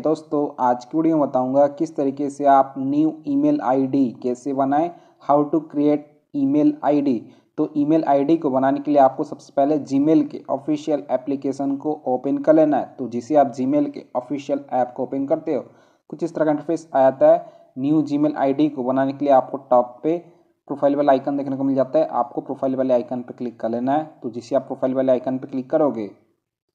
दोस्तों, आज की वीडियो में बताऊँगा किस तरीके से आप न्यू ईमेल आईडी कैसे बनाएँ how to create email ID तो ईमेल आईडी को बनाने के लिए आपको सबसे पहले जीमेल के ऑफिशियल एप्लीकेशन को ओपन कर लेना है। तो जिसे आप जीमेल के ऑफिशियल ऐप को ओपन करते हो, कुछ इस तरह का इंटरफेस आ जाता है। न्यू जीमेल आईडी को बनाने के लिए आपको टॉप पे प्रोफ़ाइल वाला आइकन देखने को मिल जाता है। आपको प्रोफ़ाइल वाले आइकन पर क्लिक कर लेना है। तो जिसे आप प्रोफ़ाइल वाले आइकन पर क्लिक करोगे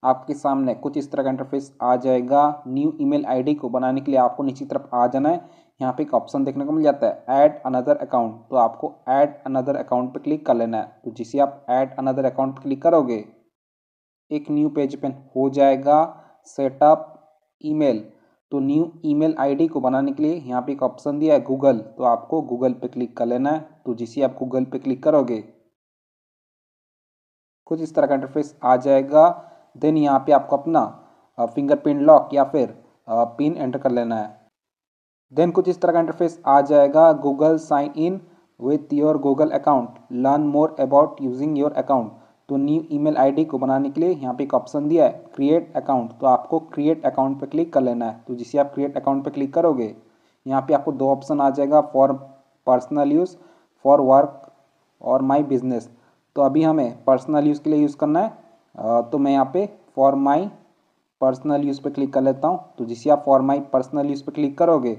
आपके सामने कुछ इस तरह का इंटरफेस आ जाएगा। न्यू ईमेल आईडी को बनाने के लिए आपको नीचे तरफ़ आ जाना है। यहाँ पे एक ऑप्शन देखने को मिल जाता है ऐड अनदर अकाउंट तो आपको ऐड अनदर अकाउंट पे क्लिक कर लेना है। तो जिसे आप ऐड अनदर अकाउंट पे क्लिक करोगे, एक न्यू पेज पे हो जाएगा। सेटअप ईमेल तो न्यू ईमेल आईडी को बनाने के लिए यहाँ पे एक ऑप्शन दिया है गूगल तो आपको गूगल पे क्लिक कर लेना है। तो जिसे आप गूगल पे क्लिक करोगे, कुछ इस तरह का इंटरफेस आ जाएगा। देन यहाँ पे आपको अपना फिंगरप्रिंट लॉक या फिर पिन एंटर कर लेना है। देन कुछ इस तरह का इंटरफेस आ जाएगा Google sign in with your Google account learn more about using your account तो न्यू ईमेल आईडी को बनाने के लिए यहाँ पे एक ऑप्शन दिया है क्रिएट अकाउंट तो आपको क्रिएट अकाउंट पे क्लिक कर लेना है। तो जिसे आप क्रिएट अकाउंट पे क्लिक करोगे, यहाँ पे आपको दो ऑप्शन आ जाएगा for personal use for work और माई बिज़नेस तो अभी हमें पर्सनल यूज़ के लिए यूज़ करना है। तो मैं यहाँ पे फॉर माई पर्सनल यूज़ पे क्लिक कर लेता हूँ। तो जिसे आप फॉर माई पर्सनल यूज़ पे क्लिक करोगे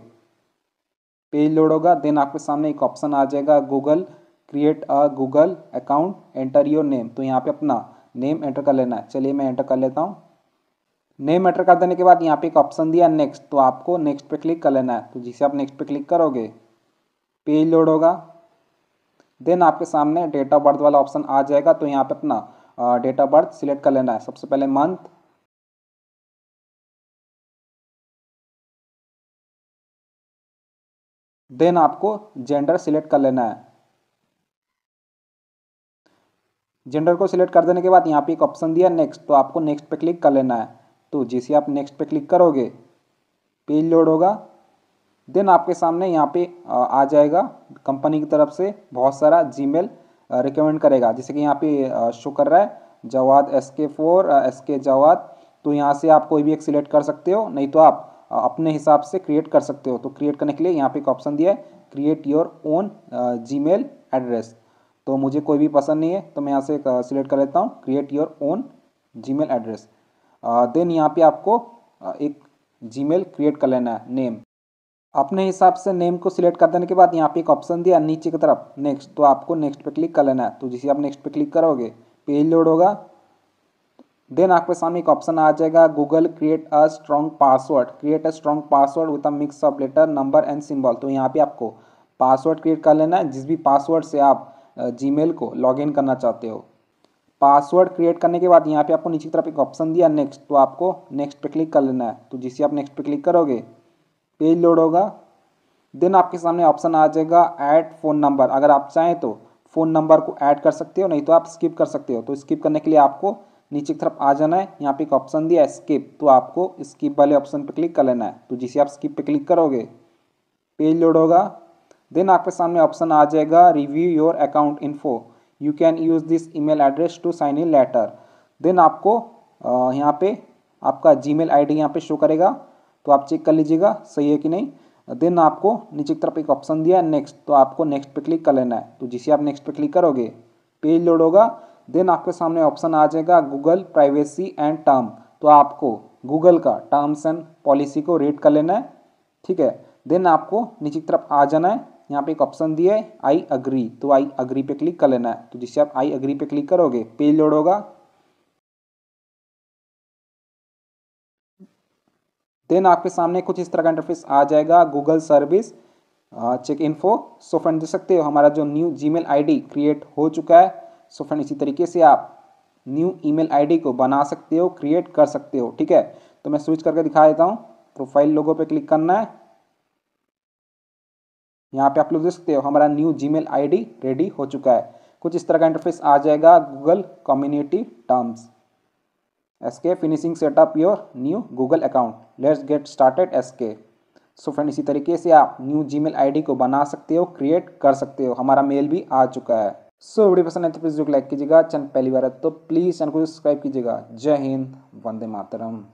पेज लोड होगा देन आपके सामने एक ऑप्शन आ जाएगा Google create a Google account enter your name तो यहाँ पे अपना नेम एंटर कर लेना है। चलिए मैं एंटर कर लेता हूँ। नेम एंटर कर देने के बाद यहाँ पे एक ऑप्शन दिया नेक्स्ट तो आपको नेक्स्ट पे क्लिक कर लेना है। तो जिसे आप नेक्स्ट पे क्लिक करोगे पेज लोड होगा देन आपके सामने डेट ऑफ़ बर्थ वाला ऑप्शन आ जाएगा। तो यहाँ पे अपना डेट ऑफ़ बर्थ सिलेक्ट कर लेना है। सबसे पहले मंथ देन आपको जेंडर सिलेक्ट कर लेना है। जेंडर को सिलेक्ट कर देने के बाद यहाँ पे एक ऑप्शन दिया नेक्स्ट तो आपको नेक्स्ट पे क्लिक कर लेना है। तो जैसे आप नेक्स्ट पे क्लिक करोगे पेज लोड होगा। देन आपके सामने यहाँ पे, आ जाएगा। कंपनी की तरफ़ से बहुत सारा जीमेल रिकमेंड करेगा। जैसे कि यहाँ पे शो कर रहा है Jawad S K four S K Jawad तो यहाँ से आप कोई भी एक सिलेक्ट कर सकते हो, नहीं तो आप अपने हिसाब से क्रिएट कर सकते हो। तो क्रिएट करने के लिए यहाँ पे एक ऑप्शन दिया है create your own Gmail address तो मुझे कोई भी पसंद नहीं है तो मैं यहाँ से सिलेक्ट कर लेता हूँ create your own Gmail address then यहाँ पे आपको एक जीमेल क्रिएट कर लेना है नेम अपने हिसाब से नेम को सिलेक्ट कर देने के बाद यहाँ पे एक ऑप्शन दिया नीचे की तरफ़ नेक्स्ट तो आपको नेक्स्ट पे क्लिक कर लेना है। तो जिसे आप नेक्स्ट पे क्लिक करोगे पेज लोड होगा। देन आपके सामने एक ऑप्शन आ जाएगा Google create a strong password create a strong password with a mix of letter number and symbol तो यहाँ पे आपको पासवर्ड क्रिएट कर लेना है। जिस भी पासवर्ड से आप जीमेल को लॉगिन करना चाहते हो। पासवर्ड क्रिएट करने के बाद यहाँ पे आपको नीचे की तरफ़ एक ऑप्शन दिया नेक्स्ट तो आपको नेक्स्ट पे क्लिक कर लेना है। तो जिसे आप नेक्स्ट पे क्लिक करोगे पेज लोड होगा। देन आपके सामने ऑप्शन आ जाएगा ऐड फ़ोन नंबर अगर आप चाहें तो फ़ोन नंबर को ऐड कर सकते हो, नहीं तो आप स्किप कर सकते हो। तो स्किप करने के लिए आपको नीचे की तरफ़ आ जाना है। यहाँ पे एक ऑप्शन दिया है स्किप तो आपको स्किप वाले ऑप्शन पे क्लिक कर लेना है। तो जिसे आप स्किप पे क्लिक करोगे, पेज लोड होगा। देन आपके सामने ऑप्शन आ जाएगा review your account info you can use this email address to sign in later then आपको यहाँ पे आपका जी मेल आई डी यहाँ पे शो करेगा। तो आप चेक कर लीजिएगा, सही है कि नहीं? देन आपको नीचे की तरफ़ एक ऑप्शन दिया है नेक्स्ट तो आपको नेक्स्ट पे क्लिक कर लेना है। तो जिसे आप नेक्स्ट पे क्लिक करोगे पेज लोड होगा। देन आपके सामने ऑप्शन आ जाएगा गूगल प्राइवेसी एंड टर्म तो आपको गूगल का टर्म्स एंड पॉलिसी को रीड कर लेना है। ठीक है? देन आपको नीचे की तरफ़ आ जाना है। यहाँ पे एक ऑप्शन दिया है आई अग्री तो आई अग्री पे क्लिक कर लेना है। तो जिससे आप आई अग्री पे क्लिक करोगे पेज लोड होगा। देन आपके सामने कुछ इस तरह का इंटरफेस आ जाएगा Google service check info so friend देख सकते हो, हमारा जो न्यू जीमेल आईडी क्रिएट हो चुका है सो फ्रेंड इसी तरीके से आप न्यू ईमेल आईडी को बना सकते हो क्रिएट कर सकते हो, ठीक है? तो मैं स्विच करके दिखा देता हूँ प्रोफ़ाइल लोगो पे क्लिक करना है। यहाँ पे आप लोग देख सकते हो, हमारा न्यू जीमेल आईडी रेडी हो चुका है। कुछ इस तरह का इंटरफेस आ जाएगा Google community terms SK finishing setup your new Google account let's get started SK so friend इसी तरीके से आप न्यू जीमेल आईडी को बना सकते हो क्रिएट कर सकते हो। हमारा मेल भी आ चुका है। सो वीडियो पसंद है तो प्लीज़ लाइक कीजिएगा। चैनल पहली बार है तो प्लीज़ चैनल को सब्सक्राइब कीजिएगा। जय हिंद, वंदे मातरम।